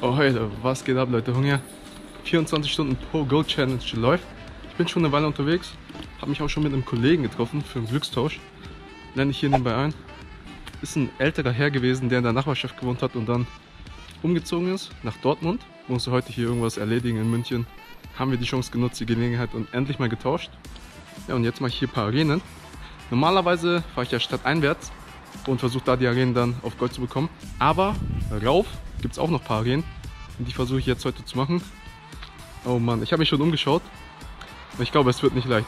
Oh Leute, was geht ab Leute? Hunger. 24 Stunden Pro Gold Challenge läuft. Ich bin schon eine Weile unterwegs. Habe mich auch schon mit einem Kollegen getroffen für einen Glückstausch. Nenne ich hier nebenbei ein. Ist ein älterer Herr gewesen, der in der Nachbarschaft gewohnt hat und dann umgezogen ist nach Dortmund. Musste heute hier irgendwas erledigen in München. Haben wir die Chance genutzt, die Gelegenheit und endlich mal getauscht. Ja, und jetzt mache ich hier ein paar Arenen. Normalerweise fahre ich ja stadteinwärts und versuche da die Arenen dann auf Gold zu bekommen. Aber rauf gibt es auch noch Arenen und die versuche ich jetzt heute zu machen. Oh Mann, ich habe mich schon umgeschaut. Ich glaube, es wird nicht leicht.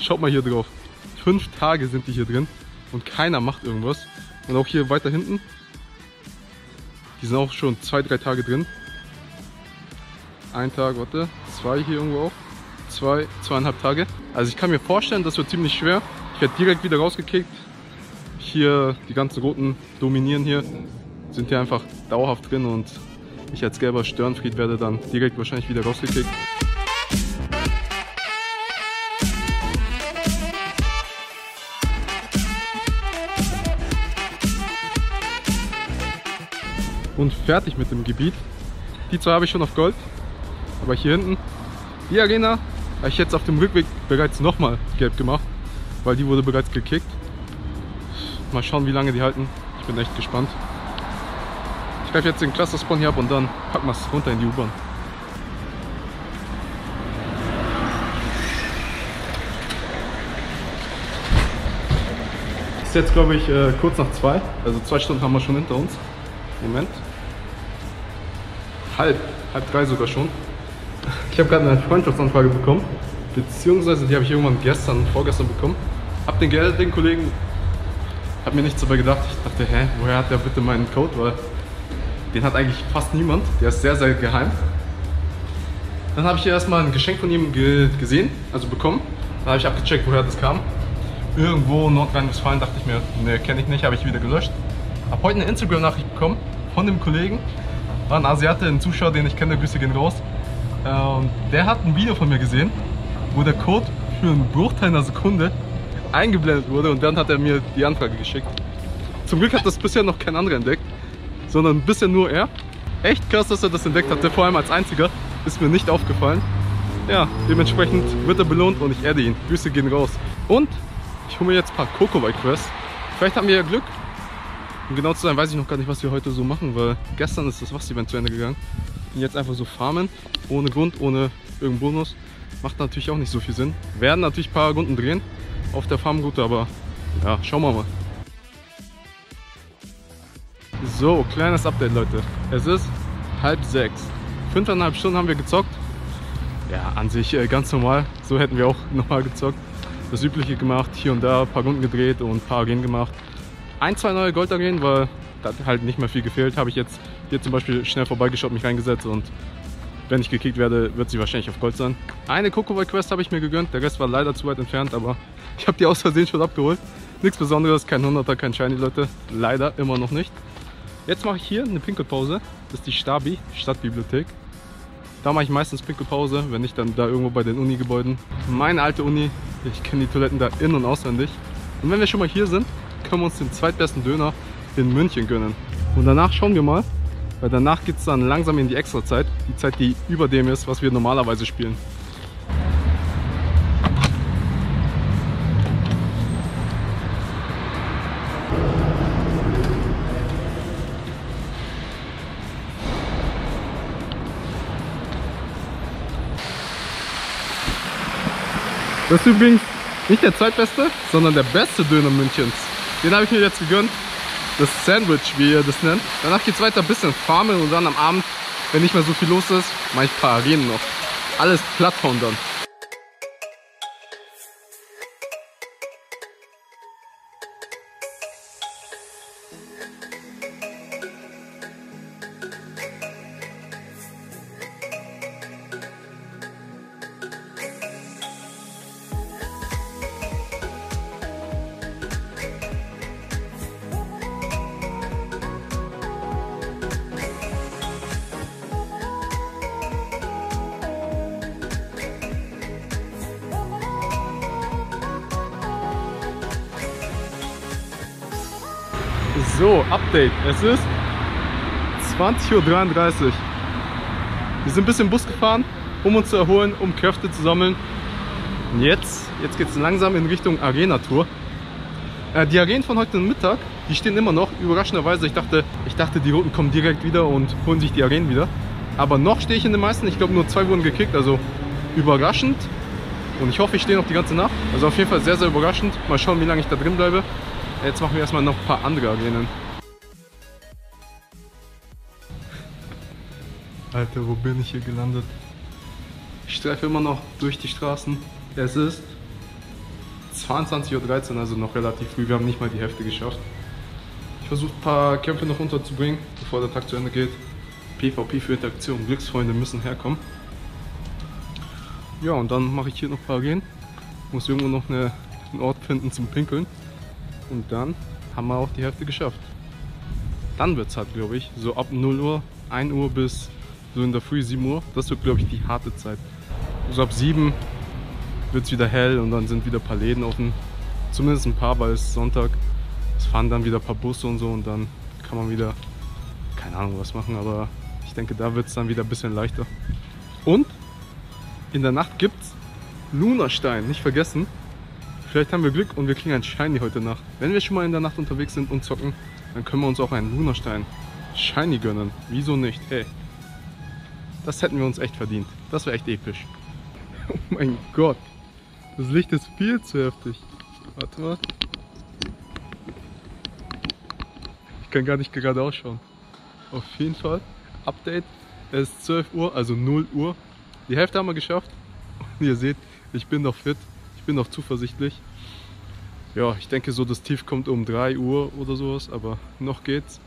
Schaut mal hier drauf. Fünf Tage sind die hier drin und keiner macht irgendwas. Und auch hier weiter hinten. Die sind auch schon zwei, drei Tage drin. Ein Tag, warte, zwei hier irgendwo auch. Zwei, zweieinhalb Tage. Also ich kann mir vorstellen, das wird ziemlich schwer. Ich werde direkt wieder rausgekickt. Hier, die ganzen Roten dominieren hier. Sind hier einfach dauerhaft drin und ich als gelber Störenfried werde dann direkt wahrscheinlich wieder rausgekickt. Und fertig mit dem Gebiet. Die zwei habe ich schon auf Gold. Aber hier hinten, die Arena, habe ich jetzt auf dem Rückweg bereits nochmal gelb gemacht. Weil die wurde bereits gekickt. Mal schauen, wie lange die halten. Ich bin echt gespannt. Ich greife jetzt den Cluster-Spawn hier ab und dann packen wir es runter in die U-Bahn. Ist jetzt glaube ich äh, kurz nach zwei, also zwei Stunden haben wir schon hinter uns. Moment. Halb, halb drei sogar schon. Ich habe gerade eine Freundschaftsanfrage bekommen, beziehungsweise die habe ich irgendwann gestern, vorgestern bekommen. Hab den Geld, den Kollegen, hab mir nichts dabei gedacht. Ich dachte, hä, woher hat der bitte meinen Code? Weil den hat eigentlich fast niemand. Der ist sehr, sehr geheim. Dann habe ich erstmal ein Geschenk von ihm ge gesehen, also bekommen. Dann habe ich abgecheckt, woher das kam. Irgendwo in Nordrhein-Westfalen dachte ich mir, ne, kenne ich nicht, habe ich wieder gelöscht. Hab heute eine Instagram-Nachricht bekommen von dem Kollegen. War ein Asiate, ein Zuschauer, den ich kenne, Grüße gehen raus. Und der hat ein Video von mir gesehen, wo der Code für einen Bruchteil einer Sekunde eingeblendet wurde und dann hat er mir die Anfrage geschickt. Zum Glück hat das bisher noch kein anderer entdeckt, sondern bisher nur er. Echt krass, dass er das entdeckt hatte, vor allem als einziger. Ist mir nicht aufgefallen. Ja, dementsprechend wird er belohnt und ich adde ihn. Grüße gehen raus. Und ich hole mir jetzt ein paar Kokowai Quests. Vielleicht haben wir ja Glück. Um genau zu sein, weiß ich noch gar nicht, was wir heute so machen, weil gestern ist das Wachs-Event zu Ende gegangen. Und jetzt einfach so farmen, ohne Grund, ohne irgendeinen Bonus. Macht natürlich auch nicht so viel Sinn. Werden natürlich ein paar Runden drehen auf der Farmroute, aber ja, schauen wir mal. So, kleines Update, Leute. Es ist halb sechs. Fünfeinhalb Stunden haben wir gezockt. Ja, an sich äh, ganz normal. So hätten wir auch nochmal gezockt. Das Übliche gemacht, hier und da ein paar Runden gedreht und ein paar Arenen gemacht. Ein, zwei neue Goldarenen, weil da hat halt nicht mehr viel gefehlt. Habe ich jetzt hier zum Beispiel schnell vorbeigeschaut, mich reingesetzt und wenn ich gekickt werde, wird sie wahrscheinlich auf Gold sein. Eine Kokowai Quest habe ich mir gegönnt, der Rest war leider zu weit entfernt, aber ich habe die aus Versehen schon abgeholt. Nichts Besonderes, kein 100er, kein Shiny, Leute. Leider immer noch nicht. Jetzt mache ich hier eine Pinkelpause. Das ist die Stabi, Stadtbibliothek. Da mache ich meistens Pinkelpause, wenn nicht dann da irgendwo bei den Uni-Gebäuden. Meine alte Uni, ich kenne die Toiletten da in- und auswendig. Und wenn wir schon mal hier sind, können wir uns den zweitbesten Döner in München gönnen. Und danach schauen wir mal, weil danach geht es dann langsam in die Extrazeit. Die Zeit, die über dem ist, was wir normalerweise spielen. Das ist übrigens nicht der zweitbeste, sondern der beste Döner Münchens. Den habe ich mir jetzt gegönnt. Das Sandwich, wie ihr das nennt. Danach geht es weiter ein bisschen farmen und dann am Abend, wenn nicht mehr so viel los ist, mache ich ein paar Arenen noch. Alles Plattform dann. So, Update. Es ist 20.33 Uhr. Wir sind ein bisschen Bus gefahren, um uns zu erholen, um Kräfte zu sammeln. Und jetzt, jetzt geht es langsam in Richtung Arena-Tour. Äh, die Arenen von heute Mittag, die stehen immer noch. Überraschenderweise, ich dachte, ich dachte, die Roten kommen direkt wieder und holen sich die Arenen wieder. Aber noch stehe ich in den meisten. Ich glaube, nur zwei wurden gekickt, also überraschend. Und ich hoffe, ich stehe noch die ganze Nacht. Also auf jeden Fall sehr, sehr überraschend. Mal schauen, wie lange ich da drin bleibe. Jetzt machen wir erstmal noch ein paar andere Arenen. Alter, wo bin ich hier gelandet? Ich streife immer noch durch die Straßen. Es ist 22.13 Uhr, also noch relativ früh. Wir haben nicht mal die Hälfte geschafft. Ich versuche ein paar Kämpfe noch unterzubringen, bevor der Tag zu Ende geht. PvP für Interaktion. Glücksfreunde müssen herkommen. Ja, und dann mache ich hier noch ein paar gehen. Muss irgendwo noch eine, einen Ort finden zum Pinkeln. Und dann haben wir auch die Hälfte geschafft. Dann wird es halt, glaube ich, so ab 0 Uhr, 1 Uhr bis so in der Früh 7 Uhr. Das wird, glaube ich, die harte Zeit. So ab 7 wird es wieder hell und dann sind wieder ein paar Läden offen. Zumindest ein paar, weil es Sonntag. Es fahren dann wieder ein paar Busse und so und dann kann man wieder, keine Ahnung was machen, aber ich denke, da wird es dann wieder ein bisschen leichter. Und in der Nacht gibt es Lunastein, nicht vergessen. Vielleicht haben wir Glück und wir kriegen ein Shiny heute Nacht. Wenn wir schon mal in der Nacht unterwegs sind und zocken, dann können wir uns auch einen Lunastein Shiny gönnen. Wieso nicht? Hey, das hätten wir uns echt verdient. Das wäre echt episch. Oh mein Gott, das Licht ist viel zu heftig. Warte mal. Ich kann gar nicht gerade ausschauen. Auf jeden Fall, Update. Es ist 12 Uhr, also 0 Uhr. Die Hälfte haben wir geschafft. Und ihr seht, ich bin noch fit. Ich bin noch zuversichtlich. Ja, ich denke so, das Tief kommt um 3 Uhr oder sowas, aber noch geht's.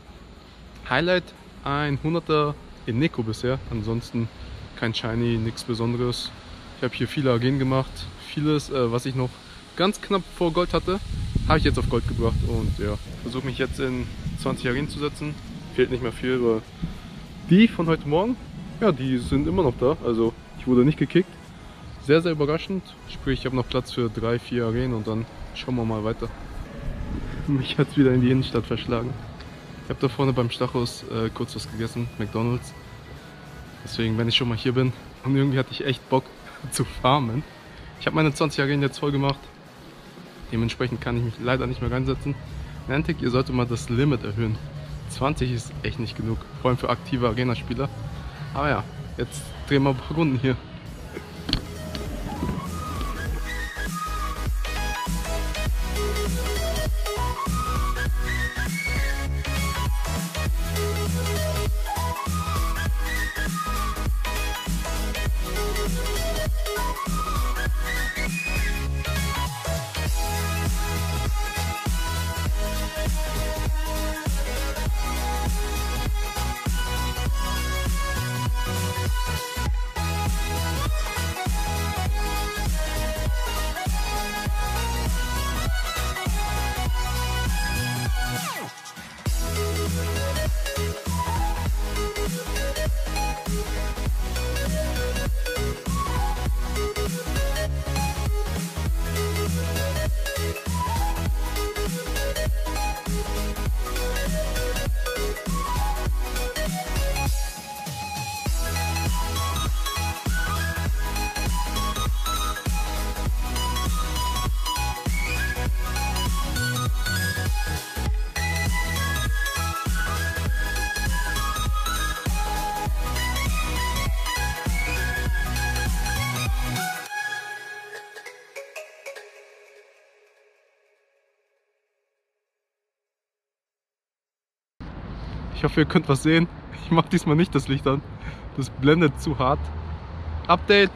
Highlight, ein 100er in Neko bisher. Ansonsten kein Shiny, nichts Besonderes. Ich habe hier viele Arenen gemacht. Vieles, äh, was ich noch ganz knapp vor Gold hatte, habe ich jetzt auf Gold gebracht. Und ja, versuche mich jetzt in 20 Arenen zu setzen. Fehlt nicht mehr viel, aber die von heute Morgen, ja, die sind immer noch da. Also ich wurde nicht gekickt. Sehr, sehr überraschend. Sprich, ich habe noch Platz für drei, vier Arenen und dann schauen wir mal weiter. Mich hat es wieder in die Innenstadt verschlagen. Ich habe da vorne beim Stachus äh, kurz was gegessen, McDonalds. Deswegen, wenn ich schon mal hier bin, und irgendwie hatte ich echt Bock zu farmen. Ich habe meine 20 Arenen jetzt voll gemacht. Dementsprechend kann ich mich leider nicht mehr reinsetzen. Niantic, ihr solltet mal das Limit erhöhen. 20 ist echt nicht genug, vor allem für aktive Arena-Spieler. Aber ja, jetzt drehen wir ein paar Runden hier. Ich hoffe, ihr könnt was sehen. Ich mache diesmal nicht das Licht an. Das blendet zu hart. Update,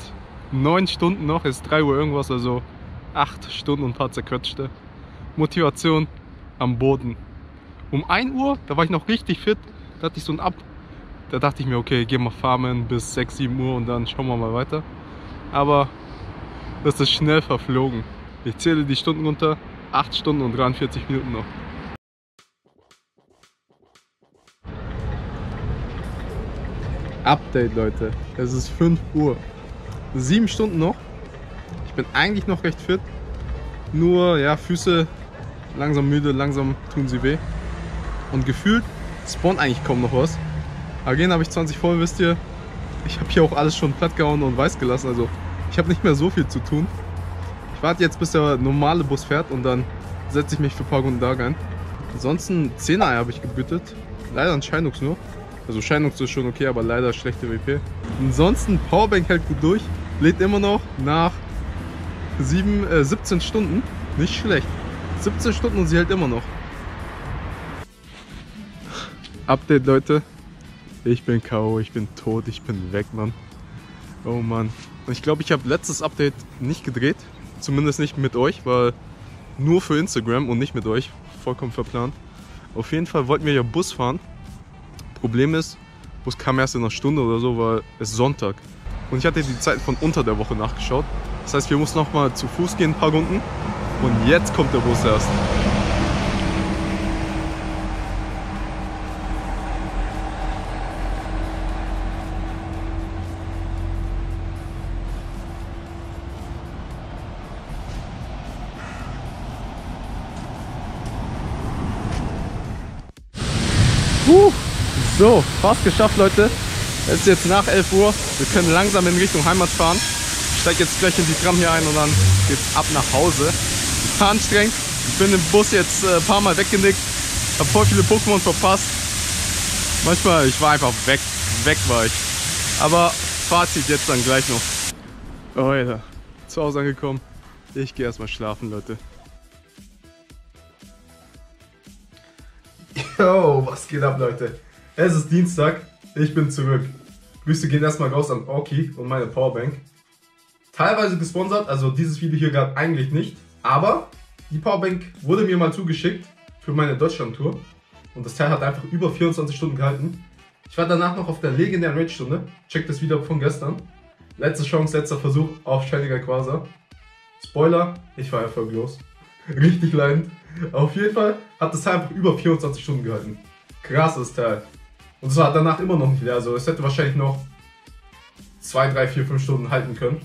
9 Stunden noch, ist 3 Uhr irgendwas, also 8 Stunden und ein paar zerquetschte. Motivation am Boden. Um 1 Uhr, da war ich noch richtig fit, da hatte ich so ein Ab. Da dachte ich mir, okay, gehen wir farmen bis 6, 7 Uhr und dann schauen wir mal weiter. Aber das ist schnell verflogen. Ich zähle die Stunden runter, 8 Stunden und 43 Minuten noch. Update, Leute. Es ist 5 Uhr. Sieben Stunden noch. Ich bin eigentlich noch recht fit. Nur, ja, Füße langsam müde, langsam tun sie weh. Und gefühlt spawnt eigentlich kaum noch was. Again habe ich 20 voll, wisst ihr. Ich habe hier auch alles schon platt gehauen und weiß gelassen. Also ich habe nicht mehr so viel zu tun. Ich warte jetzt, bis der normale Bus fährt und dann setze ich mich für ein paar Runden da rein. Ansonsten 10 Eier habe ich gebüttet. Leider ein Scheinux nur. Also Scheinux ist schon okay, aber leider schlechte WP. Ansonsten Powerbank hält gut durch. Lädt immer noch nach 7, äh, 17 Stunden. Nicht schlecht. 17 Stunden und sie hält immer noch. Update, Leute. Ich bin K.O., ich bin tot, ich bin weg, Mann. Oh Mann. Ich glaube, ich habe letztes Update nicht gedreht. Zumindest nicht mit euch, weil nur für Instagram und nicht mit euch. Vollkommen verplant. Auf jeden Fall wollten wir ja Bus fahren. Problem ist, Bus kam erst in einer Stunde oder so, weil es Sonntag. Und ich hatte die Zeit von unter der Woche nachgeschaut. Das heißt, wir mussten nochmal zu Fuß gehen, ein paar Runden. Und jetzt kommt der Bus erst. So, fast geschafft, Leute. Es ist jetzt nach 11 Uhr. Wir können langsam in Richtung Heimat fahren. Ich steige jetzt gleich in die Tram hier ein und dann geht's ab nach Hause. War anstrengend. Ich bin im Bus jetzt äh, ein paar Mal weggenickt. Hab voll viele Pokémon verpasst. Manchmal, ich war einfach weg. Weg war ich. Aber Fazit jetzt dann gleich noch. Oh, Alter. Zu Hause angekommen. Ich gehe erstmal schlafen, Leute. Yo, was geht ab, Leute? Es ist Dienstag, ich bin zurück. Grüße gehen erstmal raus an Orki und meine Powerbank. Teilweise gesponsert, also dieses Video hier gerade eigentlich nicht. Aber die Powerbank wurde mir mal zugeschickt für meine Deutschland-Tour. Und das Teil hat einfach über 24 Stunden gehalten. Ich war danach noch auf der legendären Raid-Stunde. Check das Video von gestern. Letzte Chance, letzter Versuch auf Shiniger Quasar. Spoiler, ich war erfolglos. Richtig leidend. Auf jeden Fall hat das Teil einfach über 24 Stunden gehalten. Krasses Teil. Und es war danach immer noch nicht leer. Also es hätte wahrscheinlich noch 2, 3, 4, 5 Stunden halten können.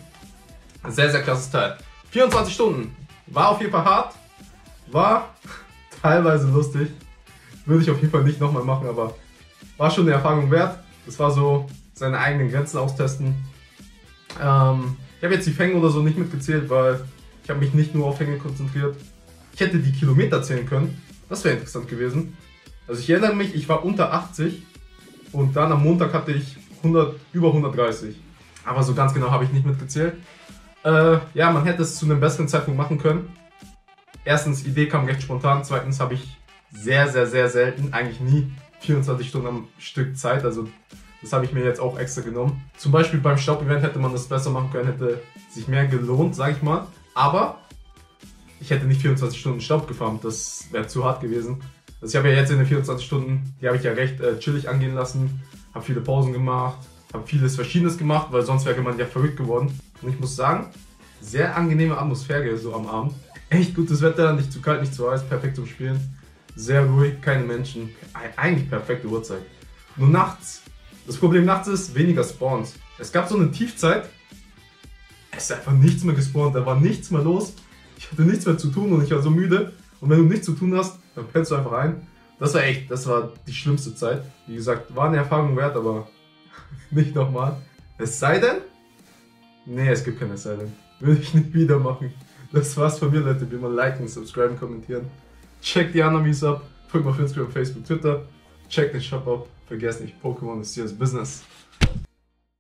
Sehr, sehr krasses Teil. 24 Stunden. War auf jeden Fall hart. War teilweise lustig. Würde ich auf jeden Fall nicht nochmal machen, aber war schon eine Erfahrung wert. Das war so seine eigenen Grenzen austesten. Ähm, ich habe jetzt die Fänge oder so nicht mitgezählt, weil ich habe mich nicht nur auf Fänge konzentriert. Ich hätte die Kilometer zählen können. Das wäre interessant gewesen. Also ich erinnere mich, ich war unter 80 und dann am Montag hatte ich 100, über 130. Aber so ganz genau habe ich nicht mitgezählt. Äh, ja, man hätte es zu einem besseren Zeitpunkt machen können. Erstens, Idee kam recht spontan. Zweitens habe ich sehr, sehr, sehr selten, eigentlich nie 24 Stunden am Stück Zeit. Also das habe ich mir jetzt auch extra genommen. Zum Beispiel beim Staub-Event hätte man das besser machen können, hätte sich mehr gelohnt, sage ich mal. Aber ich hätte nicht 24 Stunden Staub gefarmt, das wäre zu hart gewesen. Also ich habe ja jetzt in den 24 Stunden, die habe ich ja recht äh, chillig angehen lassen, habe viele Pausen gemacht, habe vieles Verschiedenes gemacht, weil sonst wäre man ja verrückt geworden. Und ich muss sagen, sehr angenehme Atmosphäre so am Abend. Echt gutes Wetter, nicht zu kalt, nicht zu heiß, perfekt zum Spielen. Sehr ruhig, keine Menschen, eigentlich perfekte Uhrzeit. Nur nachts. Das Problem nachts ist weniger Spawns. Es gab so eine Tiefzeit, es ist einfach nichts mehr gespawnt, da war nichts mehr los. Ich hatte nichts mehr zu tun und ich war so müde. Und wenn du nichts zu tun hast, dann pennst du einfach ein. Das war echt, das war die schlimmste Zeit. Wie gesagt, war eine Erfahrung wert, aber nicht nochmal. Es sei denn, nee, es gibt keine es sei denn. Würde ich nicht wieder machen. Das war's von mir, Leute. Wie immer liken, subscriben, kommentieren. Check die Anamis ab. Folgt mir auf Instagram, Facebook, Twitter. Check den Shop ab. Vergesst nicht, Pokémon ist hier das Business.